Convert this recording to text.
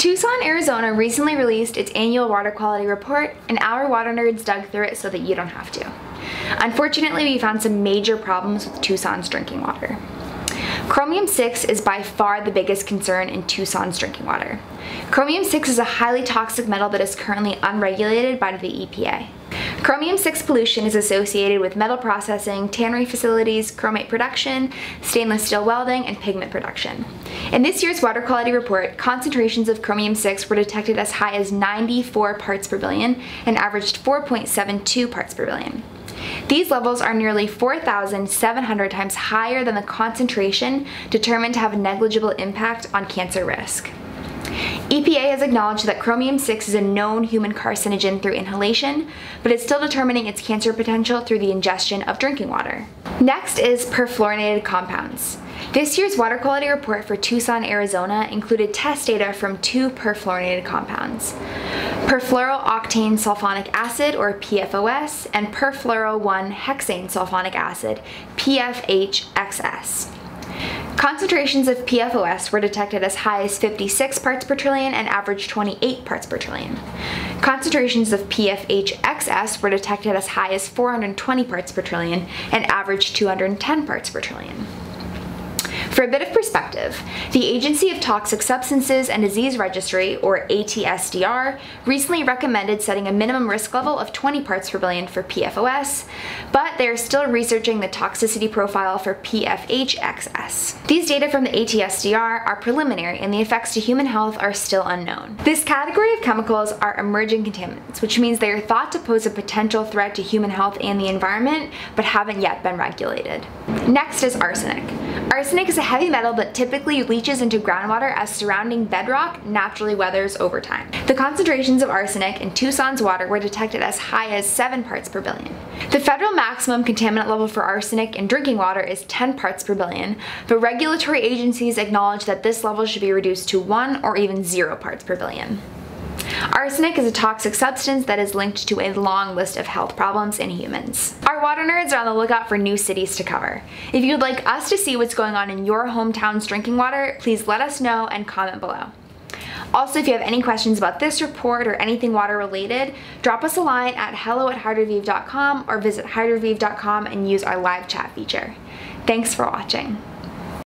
Tucson, Arizona recently released its annual water quality report, and our water nerds dug through it so that you don't have to. Unfortunately, we found some major problems with Tucson's drinking water. Chromium-6 is by far the biggest concern in Tucson's drinking water. Chromium-6 is a highly toxic metal that is currently unregulated by the EPA. Chromium-6 pollution is associated with metal processing, tannery facilities, chromate production, stainless steel welding, and pigment production. In this year's water quality report, concentrations of chromium-6 were detected as high as 94 parts per billion and averaged 4.72 parts per billion. These levels are nearly 4,700 times higher than the concentration determined to have a negligible impact on cancer risk. EPA has acknowledged that chromium-6 is a known human carcinogen through inhalation, but it's still determining its cancer potential through the ingestion of drinking water. Next is perfluorinated compounds. This year's water quality report for Tucson, Arizona included test data from two perfluorinated compounds, perfluorooctane sulfonic acid, or PFOS, and perfluoro-1-hexane sulfonic acid, PFHXS. Concentrations of PFOS were detected as high as 56 parts per trillion and averaged 28 parts per trillion. Concentrations of PFHXS were detected as high as 420 parts per trillion and averaged 210 parts per trillion. For a bit of perspective, the Agency of Toxic Substances and Disease Registry, or ATSDR, recently recommended setting a minimum risk level of 20 parts per billion for PFOS, but they are still researching the toxicity profile for PFHXS. These data from the ATSDR are preliminary and the effects to human health are still unknown. This category of chemicals are emerging contaminants, which means they are thought to pose a potential threat to human health and the environment, but haven't yet been regulated. Next is arsenic. Arsenic is a heavy metal that typically leaches into groundwater as surrounding bedrock naturally weathers over time. The concentrations of arsenic in Tucson's water were detected as high as 7 parts per billion. The federal maximum contaminant level for arsenic in drinking water is 10 parts per billion, but regulatory agencies acknowledge that this level should be reduced to 1 or even 0 parts per billion. Arsenic is a toxic substance that is linked to a long list of health problems in humans. Our water nerds are on the lookout for new cities to cover. If you'd like us to see what's going on in your hometown's drinking water, please let us know and comment below. Also, if you have any questions about this report or anything water related, drop us a line at hello at or visit hydroviv.com and use our live chat feature. Thanks for watching.